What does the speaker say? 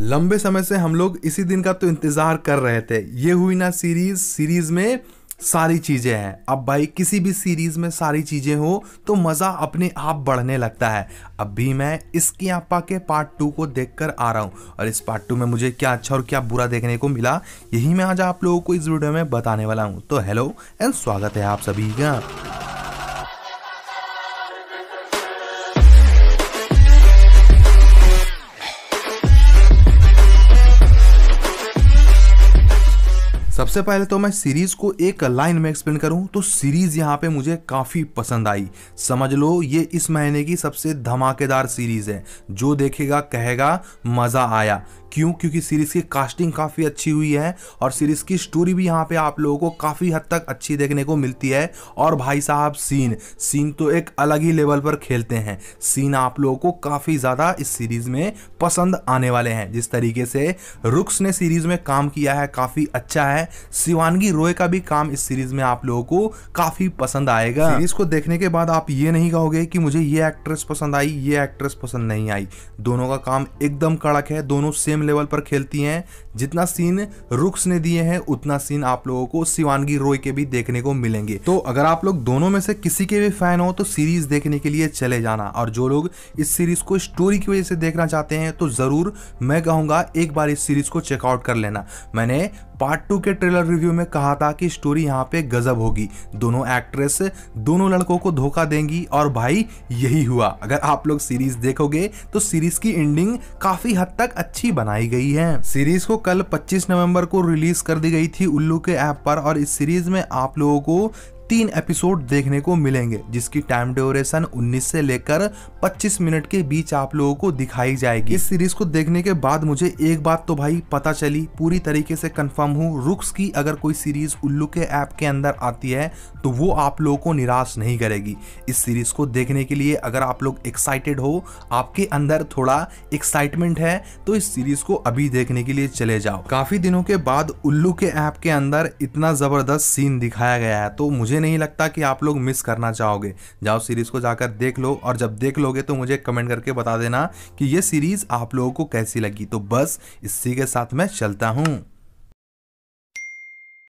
लंबे समय से हम लोग इसी दिन का तो इंतज़ार कर रहे थे। ये हुई ना सीरीज़ सीरीज़ में सारी चीज़ें हैं। अब भाई किसी भी सीरीज़ में सारी चीज़ें हो तो मज़ा अपने आप बढ़ने लगता है। अब भी मैं इसकी आपा के पार्ट टू को देखकर आ रहा हूँ। और इस पार्ट टू में मुझे क्या अच्छा और क्या बुरा देखने को मिला, यही मैं आज आप लोगों को इस वीडियो में बताने वाला हूँ। तो हेलो एंड स्वागत है आप सभी का। सबसे पहले तो मैं सीरीज़ को एक लाइन में एक्सप्लेन करूँ तो सीरीज़ यहाँ पे मुझे काफ़ी पसंद आई। समझ लो, ये इस महीने की सबसे धमाकेदार सीरीज़ है। जो देखेगा, कहेगा, मज़ा आया। क्यों? क्योंकि सीरीज़ की कास्टिंग काफ़ी अच्छी हुई है, और सीरीज़ की स्टोरी भी यहाँ पे आप लोगों को काफ़ी हद तक अच्छी देखने को मिलती है। और भाई साहब, सीन। सीन तो एक अलग ही लेवल पर खेलते हैं। सीन आप लोगों को काफ़ी ज़्यादा इस सीरीज़ में पसंद आने वाले हैं। जिस तरीके से रुक्स ने सीरीज़ में काम किया है, काफ़ी अच्छा है। शिवानगी रोय का भी काम इस सीरीज़ में आप लोगों को काफ़ी पसंद आएगा। सीरीज़ को देखने के बाद आप ये नहीं कहोगे कि मुझे ये एक्ट्रेस पसंद आई, ये एक्ट्रेस पसंद नहीं आई। दोनों का काम एकदम कड़क है, दोनों सेम लेवल पर खेलती हैं। जितना सीन रुक्स ने दिए हैं, उतना सीन आप लोगों को शिवानगी रोय के भी देखने को मिलेंगे। तो अगर आप लोग दोनों में से किसी के भी फ़ैन हो तो सीरीज़ देखने के लिए चले जाना। और जो लोग इस सीरीज़ को स्टोरी की वजह से देखना चाहते हैं तो ज़रूर मैं कहूँगा एक बार इस सीरीज़ को चेकआउट कर लेना। मैंने पार्ट टू के ट्रेलर रिव्यू में कहा था कि स्टोरी यहाँ पे गजब होगी। दोनों एक्ट्रेस दोनों लड़कों को धोखा देंगी और भाई, यही हुआ। अगर आप लोग सीरीज़ देखोगे तो सीरीज़ की एंडिंग काफ़ी हद तक अच्छी बनाई गई है। सीरीज़ को कल 25 नवंबर को रिलीज़ कर दी गई थी उल्लू के ऐप पर और इस सीरीज़ में आप लोगों को तीन एपिसोड देखने को मिलेंगे, जिसकी टाइम ड्यूरेशन 19 से लेकर 25 मिनट के बीच आप लोगों को दिखाई जाएगी। इस सीरीज़ को देखने के बाद मुझे एक बात तो भाई पता चली, पूरी तरीके से कंफर्म हूँ, रुक्स की अगर कोई सीरीज़ उल्लू के ऐप के अंदर आती है तो वो आप लोगों को निराश नहीं करेगी। इस सीरीज़ को देखने के लिए अगर आप लोग एक्साइटेड हो, आपके अंदर थोड़ा एक्साइटमेंट है तो इस सीरीज़ को अभी देखने के लिए चले जाओ। काफ़ी दिनों के बाद उल्लू के ऐप के अंदर इतना ज़बरदस्त सीन दिखाया गया है तो मुझे मुझे नहीं लगता कि आप लोग मिस करना चाहोगे। जाओ सीरीज़ को जाकर देख लो और जब देख लोगे तो मुझे कमेंट करके बता देना कि ये सीरीज़ आप लोगों को कैसी लगी। तो बस इसी के साथ मैं चलता हूँ।